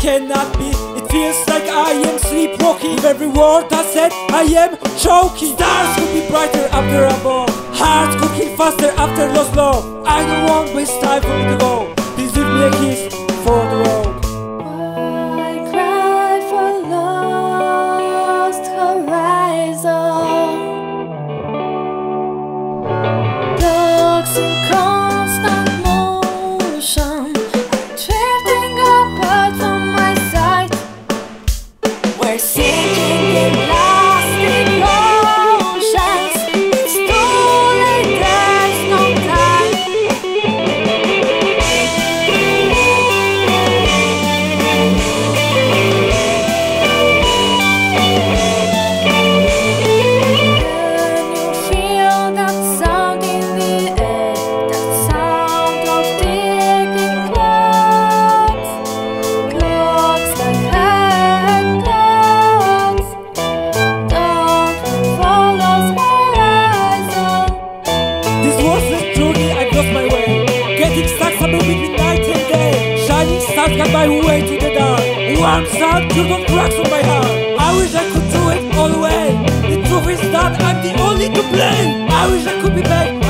cannot be. It feels like I am sleepwalking. With every word I said, I am choking. Stars could be brighter after a bomb. Hearts kill faster after lost love. I don't want waste time for me to go. Please give me a kiss for the road. I cry for lost horizon. Dogs in We're I've got my way to the dark. Warm sun, driven cracks on my heart. I wish I could do it all the way. The truth is that I'm the only to blame. I wish I could be back.